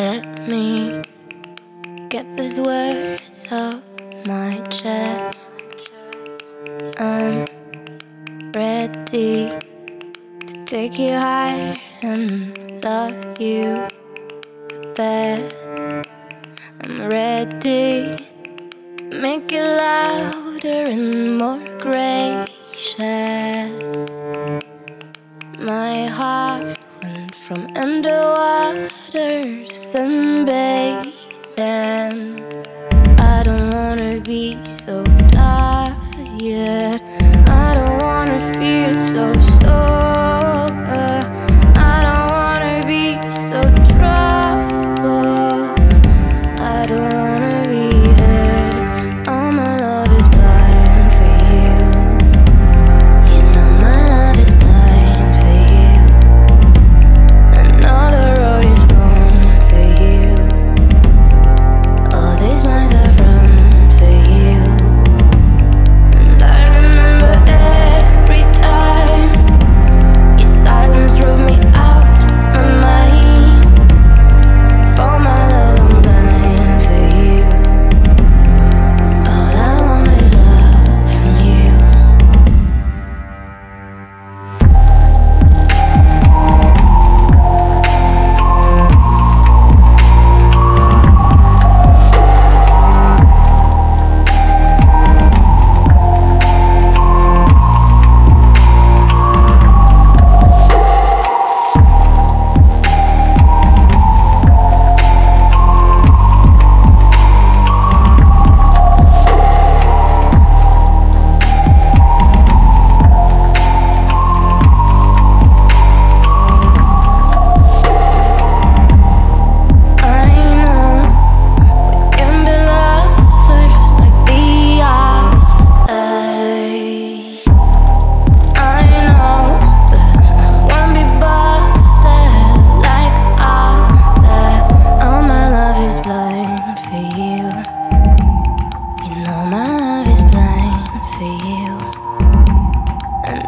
Let me get these words off my chest. I'm ready to take you higher and love you the best. I'm ready to make it louder and more gracious. from underwater sunbathing.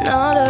Another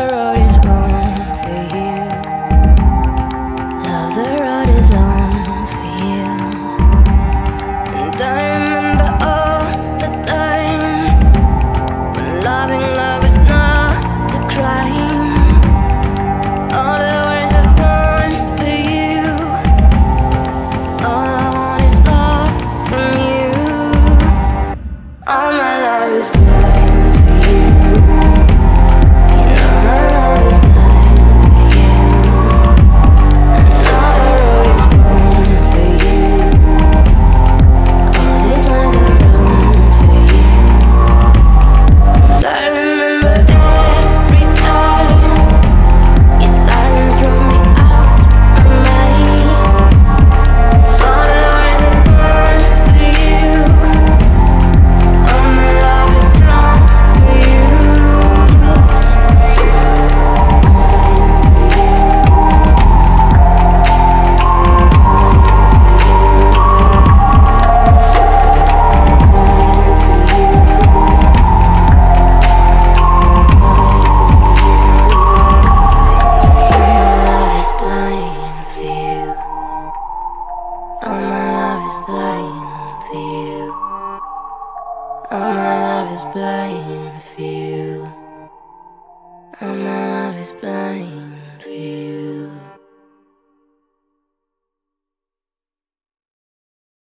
blind for you. My love is blind.